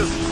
just